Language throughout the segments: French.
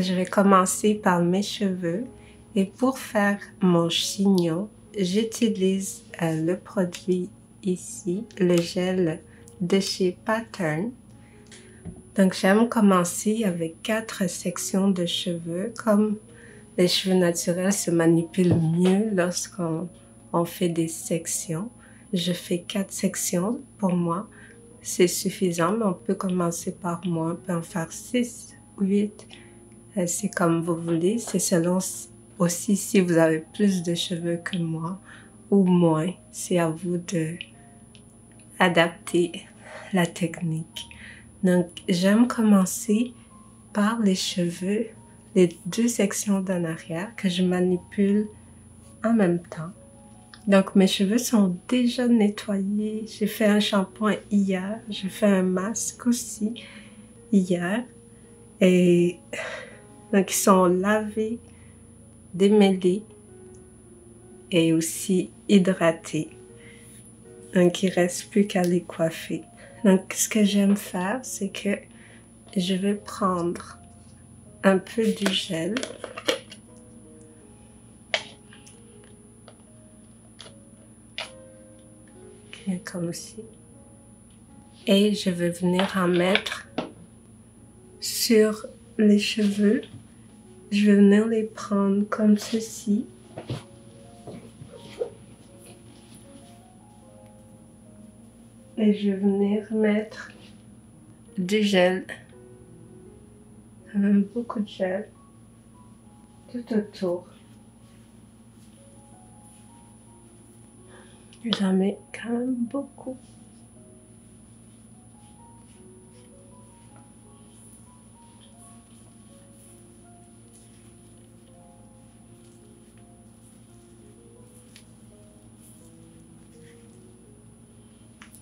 je vais commencer par mes cheveux et pour faire mon chignon, j'utilise euh, le produit ici, le gel de chez Pattern. Donc j'aime commencer avec quatre sections de cheveux. Comme les cheveux naturels se manipulent mieux lorsqu'on on fait des sections. Je fais quatre sections pour moi. C'est suffisant, mais on peut commencer par moins, on peut en faire six, huit. Euh, c'est comme vous voulez. C'est selon aussi si vous avez plus de cheveux que moi ou moins. C'est à vous de adapter la technique. Donc, j'aime commencer par les cheveux, les deux sections d'en arrière que je manipule en même temps. Donc, mes cheveux sont déjà nettoyés. J'ai fait un shampoing hier. J'ai fait un masque aussi hier. Et donc, ils sont lavés, démêlés et aussi hydratés. Donc, il reste plus qu'à les coiffer. Donc, ce que j'aime faire, c'est que je vais prendre un peu du gel. Comme aussi. Et je vais venir en mettre sur les cheveux. Je vais venir les prendre comme ceci. et je vais venir mettre du gel, même beaucoup de gel, tout autour. J'en mets quand même beaucoup.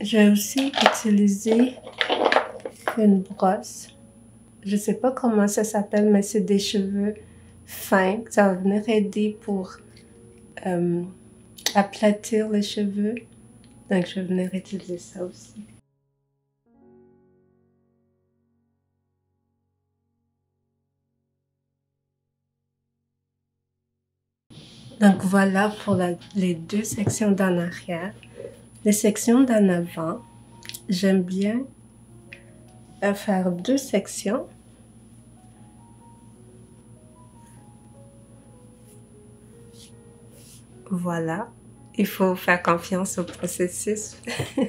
Je vais aussi utiliser une brosse. Je sais pas comment ça s'appelle, mais c'est des cheveux fins. Ça va venir aider pour euh, aplatir les cheveux. Donc, je vais venir utiliser ça aussi. Donc voilà pour les deux sections d'en arrière. Les sections d'en avant, j'aime bien faire deux sections. Voilà, il faut faire confiance au processus.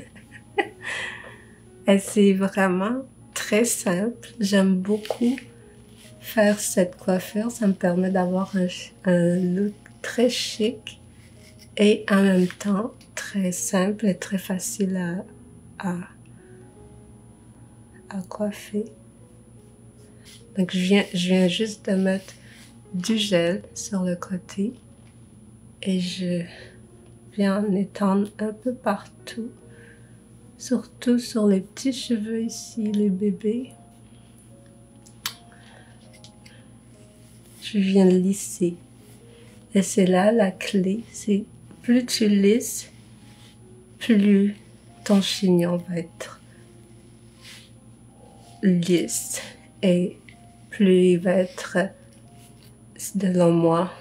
Et c'est vraiment très simple. J'aime beaucoup faire cette coiffure. Ça me permet d'avoir un look très chic et en même temps très simple et très facile à, à, coiffer. Donc je viens, je viens juste de mettre du gel sur le côté et je viens en étendre un peu partout, surtout sur les petits cheveux ici, les bébés. Je viens lisser. Et c'est là la clé, c'est plus tu lisses, plus ton chignon va être lisse et plus il va être, selon moi,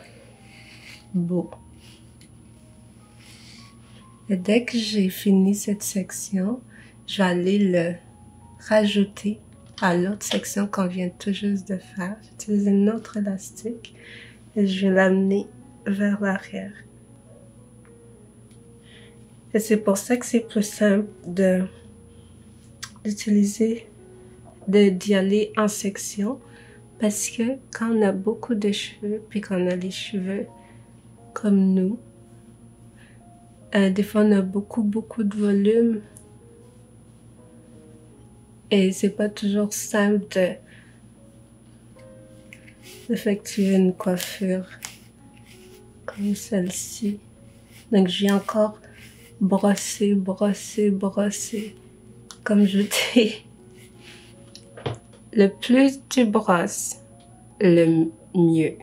beau. Et dès que j'ai fini cette section, je vais aller le rajouter à l'autre section qu'on vient tout juste de faire. J'utilise une autre élastique et je vais l'amener vers l'arrière. Et c'est pour ça que c'est plus simple de d'utiliser, d'y aller en section. Parce que quand on a beaucoup de cheveux, puis qu'on a les cheveux comme nous, euh, des fois on a beaucoup, beaucoup de volume. Et c'est pas toujours simple de d'effectuer une coiffure comme celle-ci. Donc j'ai encore brosser, brosser, brosser. Comme je dis, le plus tu brosses, le mieux.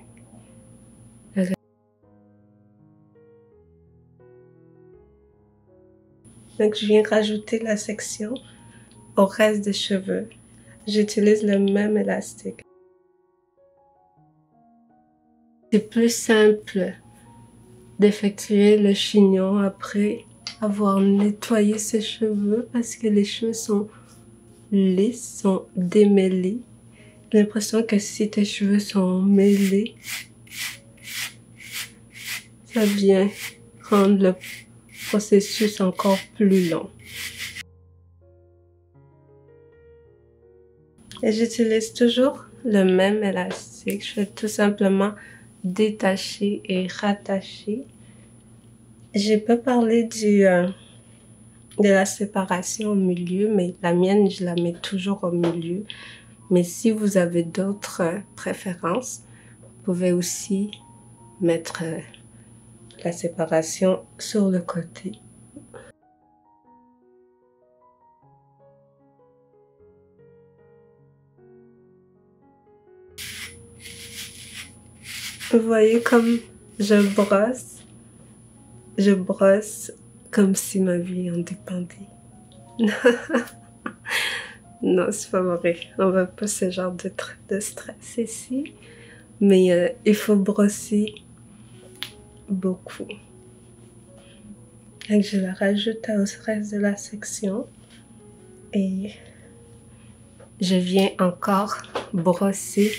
Donc, je viens rajouter la section au reste des cheveux. J'utilise le même élastique. C'est plus simple d'effectuer le chignon après avoir nettoyé ses cheveux parce que les cheveux sont lisses, sont démêlés. J'ai l'impression que si tes cheveux sont mêlés, ça vient rendre le processus encore plus long. Et j'utilise toujours le même élastique. Je vais tout simplement détacher et rattacher. J'ai pas parlé du, euh, de la séparation au milieu, mais la mienne, je la mets toujours au milieu. Mais si vous avez d'autres euh, préférences, vous pouvez aussi mettre euh, la séparation sur le côté. Vous voyez comme je brosse, je brosse comme si ma vie en dépendait. non, c'est pas vrai. On va pas ce genre de, de stress ici. Mais euh, il faut brosser beaucoup. Je la rajoute au reste de la section. Et je viens encore brosser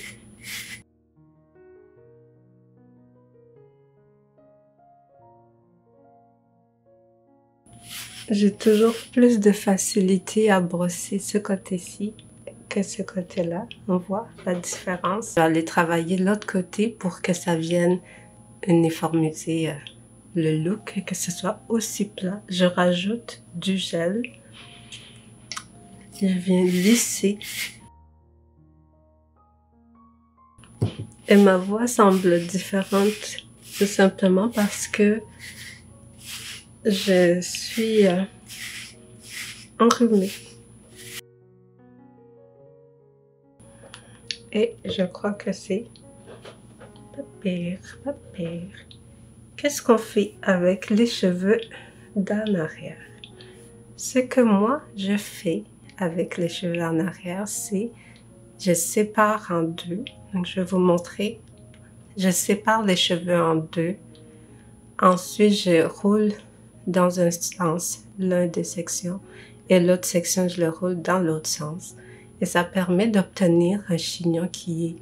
J'ai toujours plus de facilité à brosser ce côté-ci que ce côté-là. On voit la différence. Je vais aller travailler l'autre côté pour que ça vienne uniformiser euh, le look et que ce soit aussi plat. Je rajoute du gel. Je viens lisser. Et ma voix semble différente tout simplement parce que je suis euh, enrhumée. Et je crois que c'est pas pire, pas pire. Qu'est-ce qu'on fait avec les cheveux d'en arrière? Ce que moi, je fais avec les cheveux en arrière, c'est je sépare en deux. Je vais vous montrer. Je sépare les cheveux en deux. Ensuite, je roule dans un sens l'un des sections et l'autre section, je le roule dans l'autre sens. Et ça permet d'obtenir un chignon qui est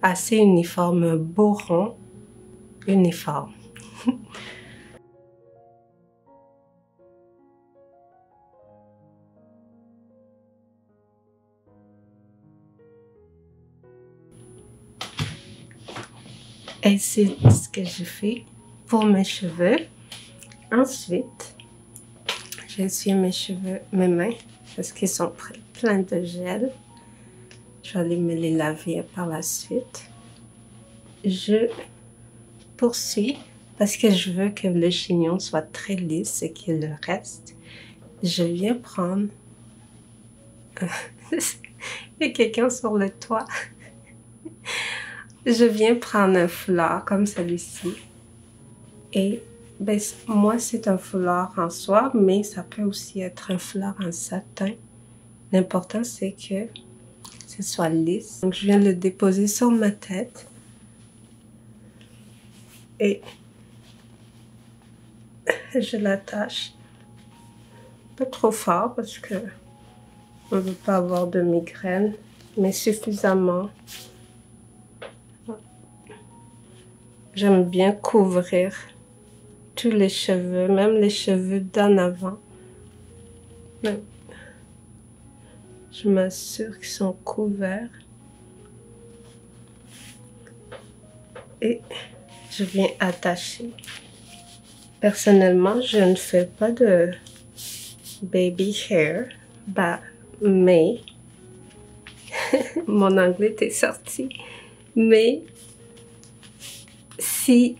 assez uniforme, un beau rond uniforme. Et c'est ce que je fais pour mes cheveux. Ensuite, j'essuie mes cheveux, mes mains, parce qu'ils sont pleins de gel. Je vais aller me les laver par la suite. Je poursuis parce que je veux que le chignon soit très lisse et qu'il reste. Je viens prendre... Il y a quelqu'un sur le toit. je viens prendre un foulard comme celui-ci et ben, moi, c'est un foulard en soie, mais ça peut aussi être un foulard en satin. L'important, c'est que ce soit lisse. Donc, je viens de le déposer sur ma tête. Et je l'attache pas trop fort parce que on ne veut pas avoir de migraine, mais suffisamment. J'aime bien couvrir tous les cheveux, même les cheveux d'en avant. Je m'assure qu'ils sont couverts. Et je viens attacher. Personnellement, je ne fais pas de baby hair, bah, mais mon anglais est sorti. Mais si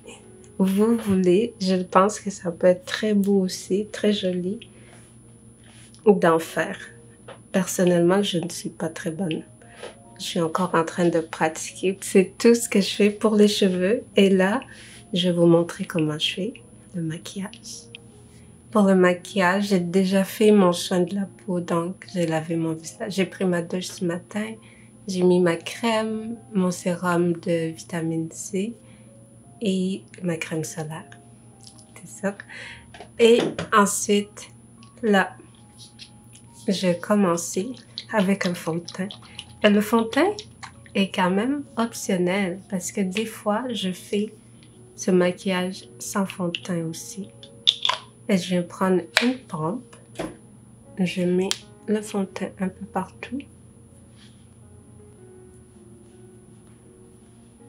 vous voulez, je pense que ça peut être très beau aussi, très joli d'en faire. Personnellement, je ne suis pas très bonne. Je suis encore en train de pratiquer. C'est tout ce que je fais pour les cheveux. Et là, je vais vous montrer comment je fais le maquillage. Pour le maquillage, j'ai déjà fait mon soin de la peau, donc j'ai lavé mon visage. J'ai pris ma douche ce matin, j'ai mis ma crème, mon sérum de vitamine C, et ma crème solaire. Ça. Et ensuite, là, je vais avec un fond de teint. Et le fond de teint est quand même optionnel parce que des fois, je fais ce maquillage sans fond de teint aussi. Et je vais prendre une pompe. Je mets le fond de teint un peu partout.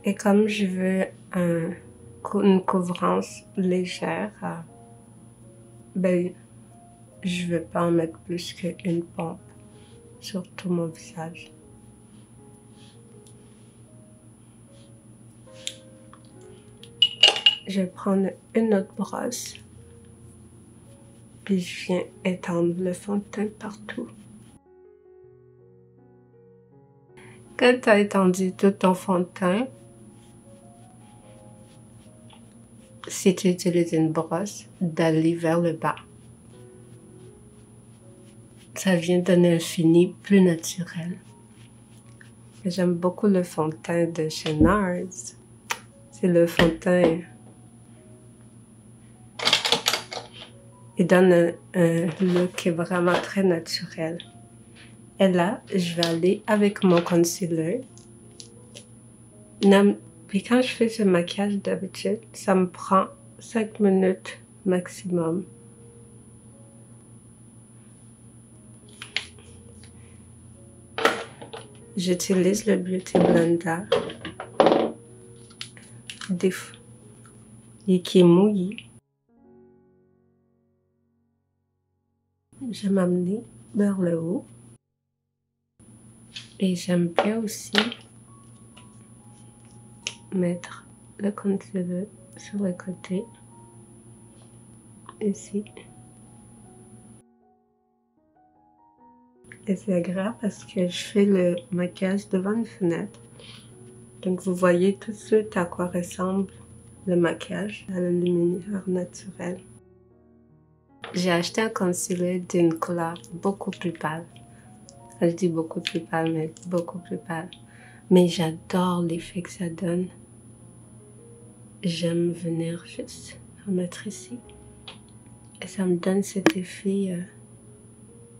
Et comme je veux une couvrance légère, ben, je ne vais pas en mettre plus qu'une pompe sur tout mon visage. Je vais prendre une autre brosse. Puis je viens étendre le fond de teint partout. Quand tu as étendu tout ton fond de teint, si tu utilises une brosse, d'aller vers le bas. Ça vient donner un fini plus naturel. J'aime beaucoup le fond de teint de chez NARS. C'est le fond de teint. Il donne un, un look vraiment très naturel. Et là, je vais aller avec mon concealer. Puis quand je fais ce maquillage d'habitude, ça me prend 5 minutes maximum. J'utilise le Beauty Blender et qui est mouillé. Je m'amener vers le haut. Et j'aime bien aussi mettre le concealer sur le côté, ici. Et c'est agréable parce que je fais le maquillage devant une fenêtre. Donc vous voyez tout de suite à quoi ressemble le maquillage à la lumière naturelle. J'ai acheté un concealer d'une couleur beaucoup plus pâle. Je dis beaucoup plus pâle, mais beaucoup plus pâle. Mais j'adore l'effet que ça donne. J'aime venir juste en mettre ici. Et ça me donne cet effet euh,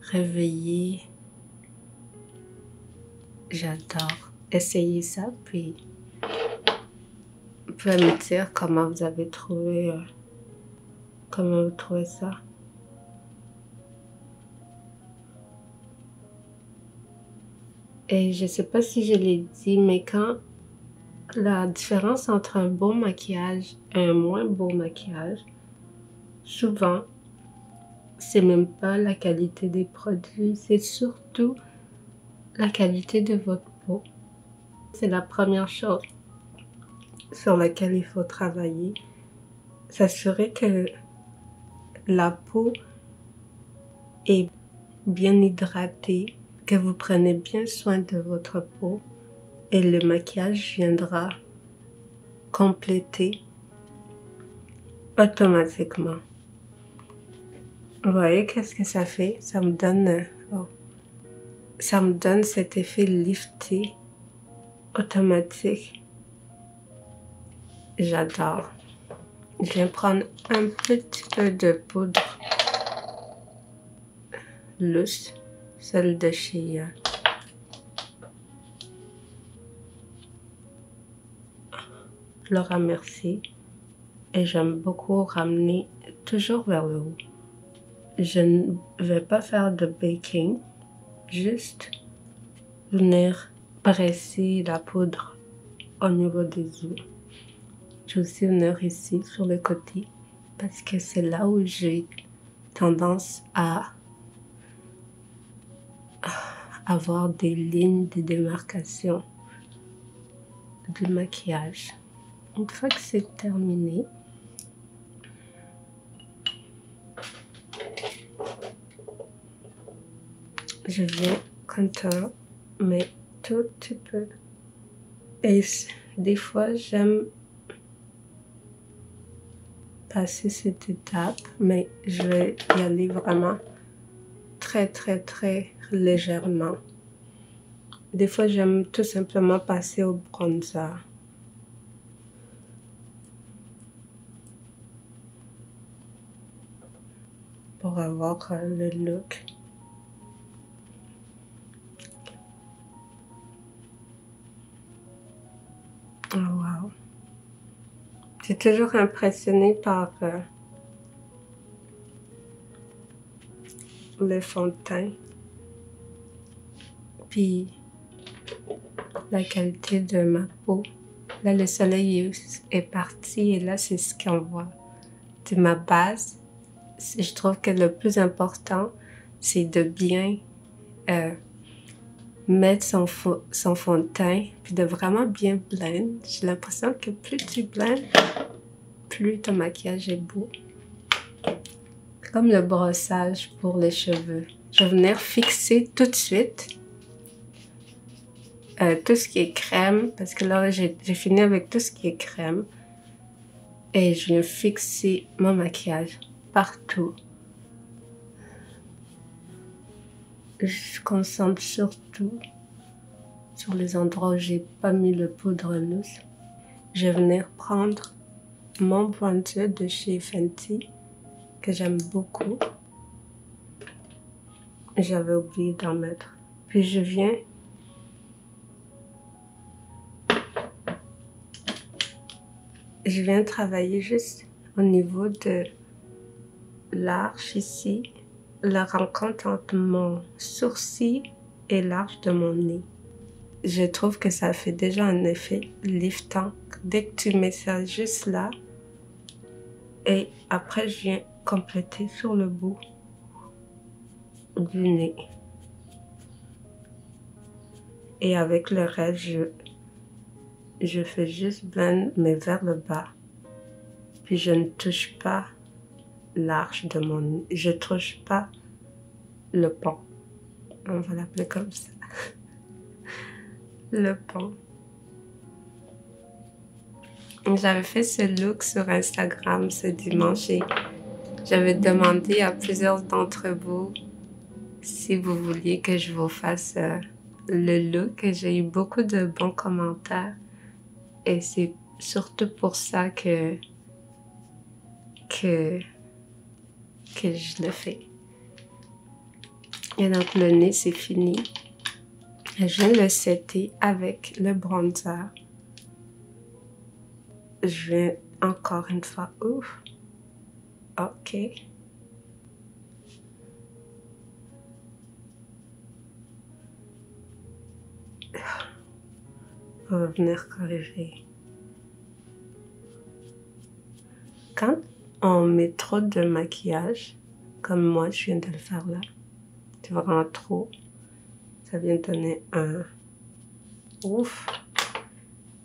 réveillé. J'adore. Essayez ça, puis vous pouvez me dire comment vous avez trouvé, euh, comment vous trouvez ça. Et je sais pas si je l'ai dit, mais quand la différence entre un bon maquillage et un moins beau maquillage, souvent, c'est même pas la qualité des produits, c'est surtout la qualité de votre peau. C'est la première chose sur laquelle il faut travailler. S'assurer que la peau est bien hydratée, que vous prenez bien soin de votre peau et le maquillage viendra compléter automatiquement. Vous voyez qu'est-ce que ça fait? Ça me donne, oh, ça me donne cet effet lifté automatique. J'adore. Je vais prendre un petit peu de poudre loose celle de chez euh, Laura Merci et j'aime beaucoup ramener toujours vers le haut. Je ne vais pas faire de baking, juste venir presser la poudre au niveau des yeux. Je vais aussi venir ici sur le côté parce que c'est là où j'ai tendance à avoir des lignes de démarcation du maquillage. Une fois que c'est terminé, je viens contour, mais tout petit peu. Et des fois, j'aime passer cette étape, mais je vais y aller vraiment très, très, très légèrement. Des fois, j'aime tout simplement passer au bronzer. Pour avoir le look. Oh, wow. J'ai toujours impressionné par euh, le fond de teint. Puis la qualité de ma peau. Là, le soleil est parti et là, c'est ce qu'on voit. C'est ma base. Je trouve que le plus important, c'est de bien euh, mettre son, son fond de teint, puis de vraiment bien blend. J'ai l'impression que plus tu blends, plus ton maquillage est beau. Comme le brossage pour les cheveux. Je vais venir fixer tout de suite euh, tout ce qui est crème, parce que là, j'ai fini avec tout ce qui est crème. Et je viens fixer mon maquillage partout. Je concentre surtout sur les endroits où j'ai pas mis le poudre loose. Je vais venir prendre mon bronzer de chez Fenty que j'aime beaucoup. J'avais oublié d'en mettre. Puis je viens je viens travailler juste au niveau de l'arche ici, la rencontre entre mon sourcil et l'arche de mon nez. Je trouve que ça fait déjà un effet liftant dès que tu mets ça juste là. Et après, je viens compléter sur le bout du nez. Et avec le reste, je je fais juste blend, mais vers le bas. Puis je ne touche pas l'arche de mon... Je touche pas le pont. On va l'appeler comme ça. le pont. J'avais fait ce look sur Instagram ce dimanche j'avais demandé à plusieurs d'entre vous si vous vouliez que je vous fasse euh, le look j'ai eu beaucoup de bons commentaires. Et c'est surtout pour ça que, que, que je le fais. Et donc le nez, c'est fini. Je viens le setter avec le bronzer. Je vais encore une fois. Ouf. Ok. Venir corriger. Quand on met trop de maquillage, comme moi je viens de le faire là, c'est vraiment trop, ça vient donner un ouf.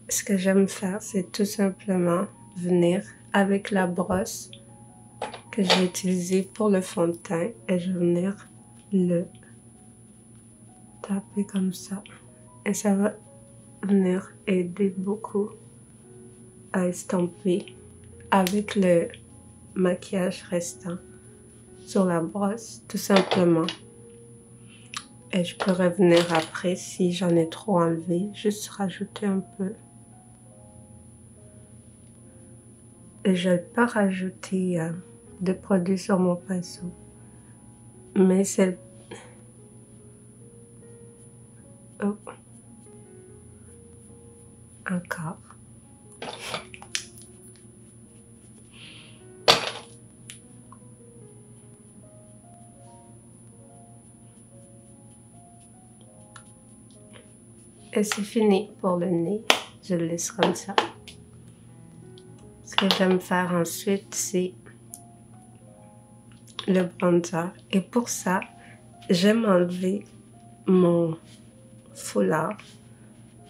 Ce que j'aime faire, c'est tout simplement venir avec la brosse que j'ai utilisée pour le fond de teint et je vais venir le taper comme ça. Et ça va venir aider beaucoup à estomper avec le maquillage restant sur la brosse, tout simplement. Et je peux revenir après si j'en ai trop enlevé, juste rajouter un peu. Et je ne vais pas rajouter euh, de produit sur mon pinceau. Mais c'est... Oh encore. Et c'est fini pour le nez. Je le laisse comme ça. Ce que j'aime faire ensuite, c'est le bronzer. Et pour ça, j'aime enlever mon foulard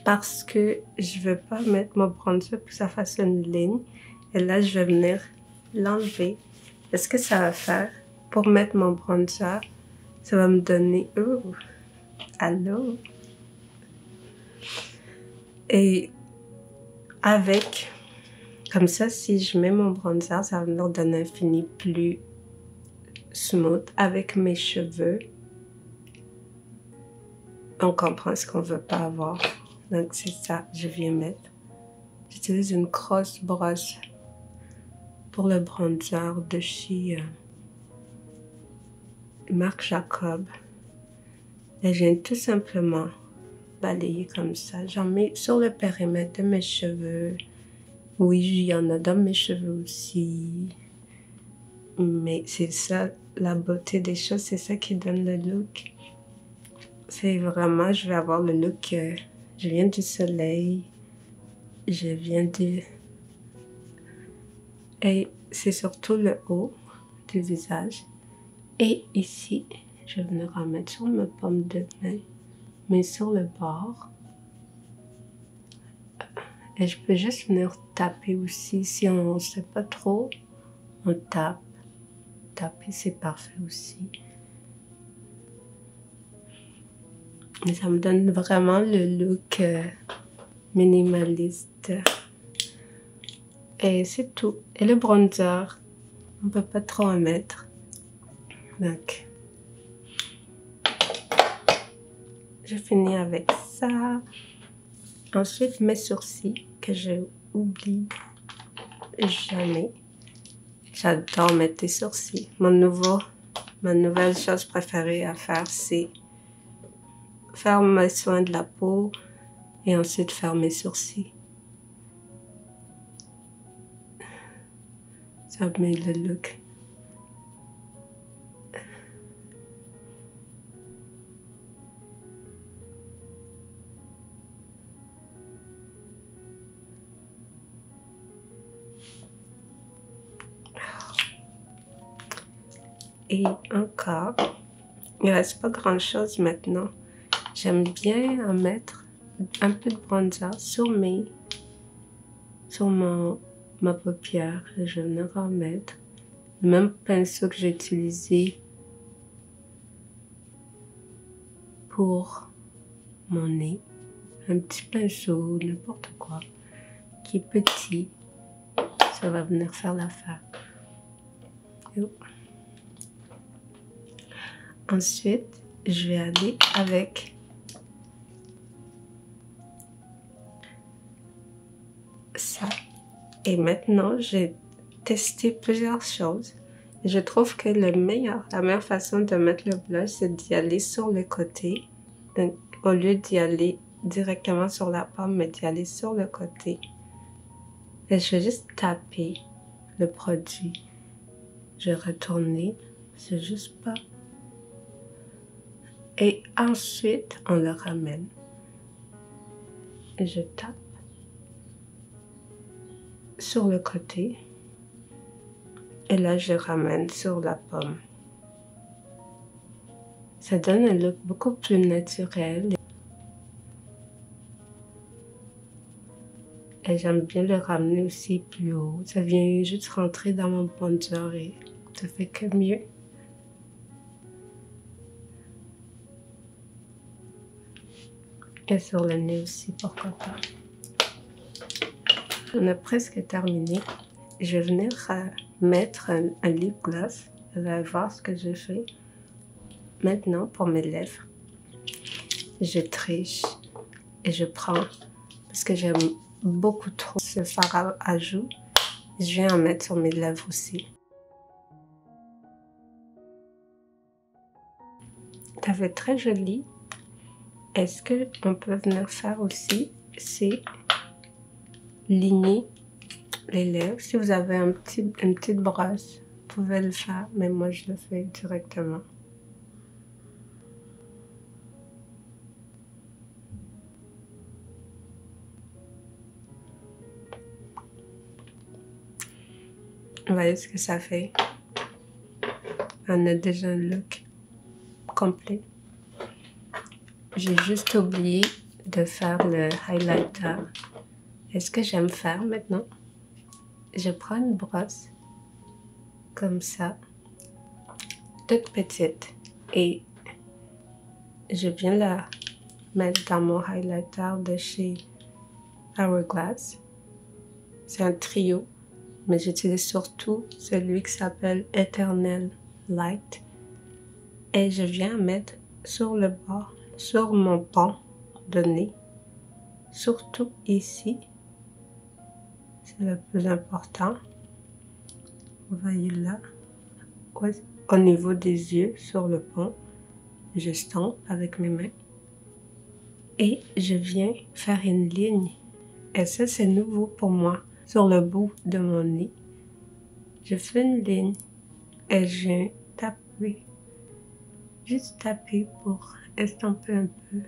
parce que je veux pas mettre mon bronzer pour que ça fasse une ligne. Et là, je vais venir l'enlever. Est-ce que ça va faire? Pour mettre mon bronzer? Ça va me donner... Oh, allô? Et avec... Comme ça, si je mets mon bronzer, ça va me donner un fini plus smooth avec mes cheveux. On comprend ce qu'on veut pas avoir. Donc c'est ça, je viens mettre. J'utilise une grosse brosse pour le bronzer de chez euh, Marc Jacob. Et je viens tout simplement balayer comme ça. J'en mets sur le périmètre de mes cheveux. Oui, il y en a dans mes cheveux aussi. Mais c'est ça, la beauté des choses, c'est ça qui donne le look. C'est vraiment, je vais avoir le look, euh, je viens du soleil, je viens du... Et c'est surtout le haut du visage. Et ici, je vais venir en mettre sur ma pomme de main, mais sur le bord. Et je peux juste venir taper aussi. Si on ne sait pas trop, on tape. Taper, c'est parfait aussi. Mais ça me donne vraiment le look euh, minimaliste. Et c'est tout. Et le bronzer, on peut pas trop en mettre. Donc, je finis avec ça. Ensuite, mes sourcils que je oublie jamais. J'adore mettre des sourcils. Mon nouveau, ma nouvelle chose préférée à faire, c'est faire mes soins de la peau et ensuite faire mes sourcils. Ça met le look. Et encore, il ne reste pas grand chose maintenant. J'aime bien en mettre un peu de bronzer sur mes, sur mon, ma paupière. Je vais venir en mettre. Le même pinceau que j'ai utilisé pour mon nez. Un petit pinceau, n'importe quoi, qui est petit. Ça va venir faire l'affaire. Ensuite, je vais aller avec ça. Et maintenant, j'ai testé plusieurs choses. Je trouve que la meilleure façon de mettre le blush, c'est d'y aller sur le côté. Donc, au lieu d'y aller directement sur la pomme, mais d'y aller sur le côté. Et je vais juste taper le produit. Je vais retourner. C'est juste pas et ensuite, on le ramène. Je tape sur le côté. Et là, je ramène sur la pomme. Ça donne un look beaucoup plus naturel. Et j'aime bien le ramener aussi plus haut. Ça vient juste rentrer dans mon bronzer et ça fait que mieux. Et sur le nez aussi, pourquoi pas. On a presque terminé. Je euh, mettre un, lip gloss. Vous allez voir ce que je fais. Maintenant, pour mes lèvres, je triche et je prends, parce que j'aime beaucoup trop ce fard à joues, je vais en mettre sur mes lèvres aussi. Ça fait très joli est-ce que on peut venir faire aussi, c'est ligner les lèvres. Si vous avez un petit, une petite brosse, vous pouvez le faire, mais moi je le fais directement. Voyez ce que ça fait? On a déjà un look complet. J'ai juste oublié de faire le highlighter. Est-ce que j'aime faire maintenant? Je prends une brosse comme ça, toute petite, et je viens la mettre dans mon highlighter de chez Hourglass. C'est un trio, mais j'utilise surtout celui qui s'appelle Eternal Light. Et je viens mettre sur le bord sur mon pan de nez, surtout ici. C'est le plus important. Vous voyez là, au niveau des yeux sur le pont. Je stompe avec mes mains. Et je viens faire une ligne. Et ça, c'est nouveau pour moi. Sur le bout de mon nez. Je fais une ligne et je viens taper. Juste taper pour estomper un peu.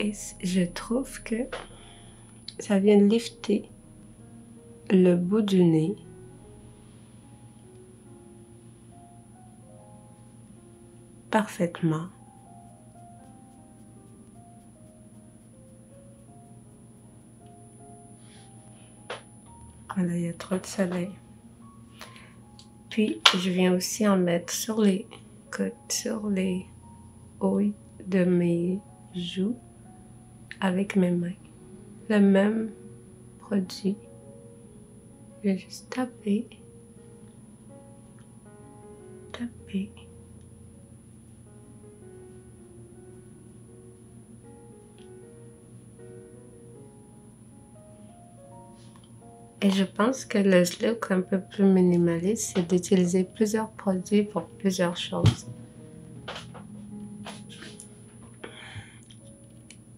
Et je trouve que ça vient lifter le bout du nez. Parfaitement. Voilà, il y a trop de soleil. Puis, je viens aussi en mettre sur les côtes, sur les hauts de mes joues avec mes mains. Le même produit. Je vais juste taper, taper. Et je pense que le look un peu plus minimaliste, c'est d'utiliser plusieurs produits pour plusieurs choses.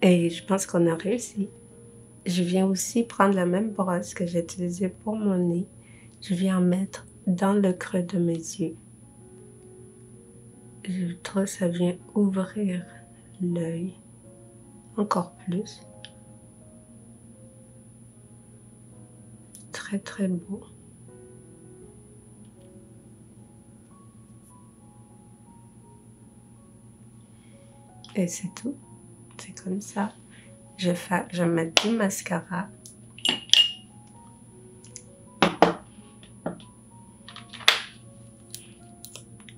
Et je pense qu'on a réussi. Je viens aussi prendre la même brosse que j'ai utilisée pour mon nez. Je viens en mettre dans le creux de mes yeux. Je trouve que ça vient ouvrir l'œil encore plus. Très très beau. Et c'est tout comme ça. Je, je mets du mascara.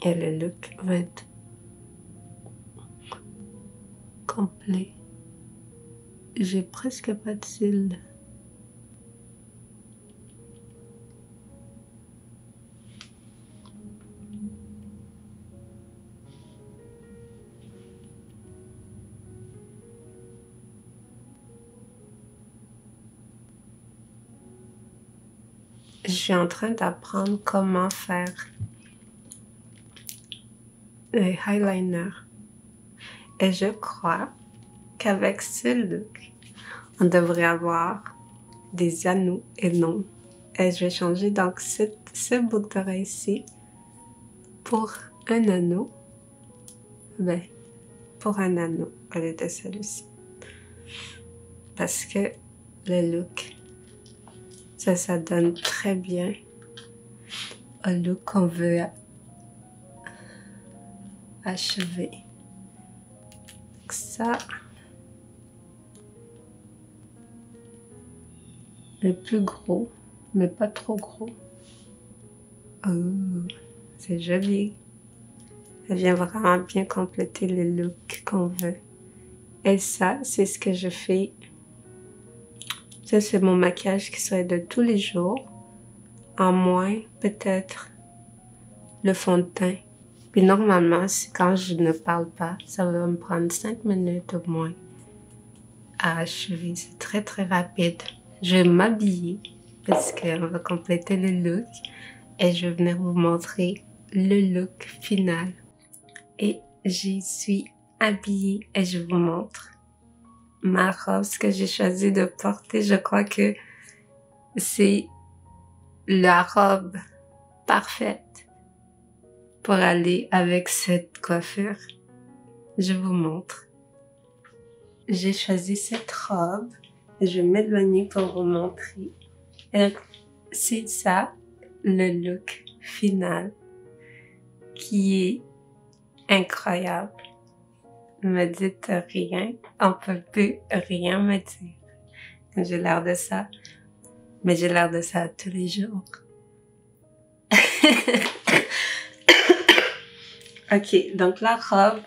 Et le look va être complet. J'ai presque pas de cils. Je suis en train d'apprendre comment faire les eyeliner. Et je crois qu'avec ce look, on devrait avoir des anneaux et non. Et je vais changer donc ce, ce boucle d'oreille ici pour un anneau. Ben, pour un anneau au lieu de celui-ci. Parce que le look ça, ça donne très bien un look qu'on veut achever. Ça, le plus gros, mais pas trop gros. Oh, c'est joli. Ça vient vraiment bien compléter le look qu'on veut. Et ça, c'est ce que je fais ça, c'est mon maquillage qui serait de tous les jours. En moins, peut-être, le fond de teint. Puis normalement, quand je ne parle pas, ça va me prendre 5 minutes au moins à achever. C'est très, très rapide. Je vais m'habiller parce qu'on va compléter le look et je vais venir vous montrer le look final. Et j'y suis habillée et je vous montre ma robe, ce que j'ai choisi de porter, je crois que c'est la robe parfaite pour aller avec cette coiffure. Je vous montre. J'ai choisi cette robe. Je vais m'éloigner pour vous montrer. C'est ça, le look final qui est incroyable me dites rien, on peut plus rien me dire. J'ai l'air de ça, mais j'ai l'air de ça tous les jours. ok, donc la robe,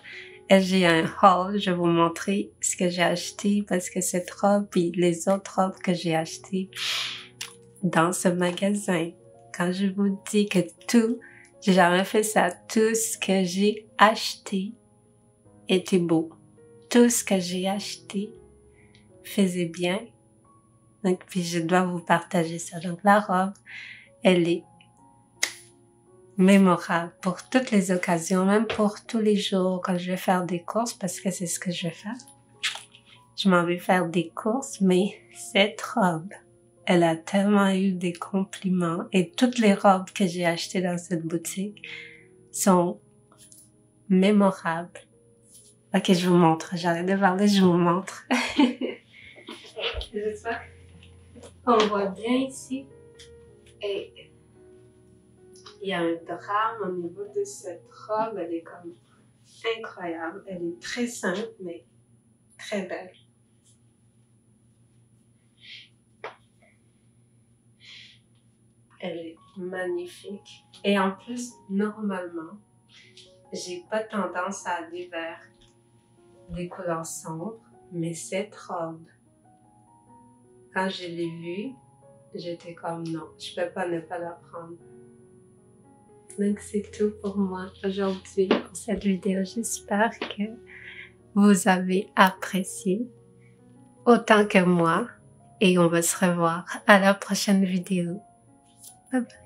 j'ai un haul, je vais vous montrer ce que j'ai acheté parce que cette robe et les autres robes que j'ai achetées dans ce magasin, quand je vous dis que tout, j'ai jamais fait ça, tout ce que j'ai acheté était beau. Tout ce que j'ai acheté faisait bien. Donc, puis je dois vous partager ça. Donc, la robe, elle est mémorable pour toutes les occasions, même pour tous les jours quand je vais faire des courses, parce que c'est ce que je fais. Je m'en vais faire des courses, mais cette robe, elle a tellement eu des compliments et toutes les robes que j'ai achetées dans cette boutique sont mémorables. Ok, je vous montre. J'arrête de parler, je vous montre. On voit bien ici. Et il y a un drame au niveau de cette robe. Elle est comme incroyable. Elle est très simple, mais très belle. Elle est magnifique. Et en plus, normalement, j'ai pas tendance à aller vers des couleurs sombres, mais cette robe, quand je l'ai vue, j'étais comme non, je peux pas ne pas la prendre. Donc c'est tout pour moi aujourd'hui pour cette vidéo. J'espère que vous avez apprécié autant que moi et on va se revoir à la prochaine vidéo. Bye bye.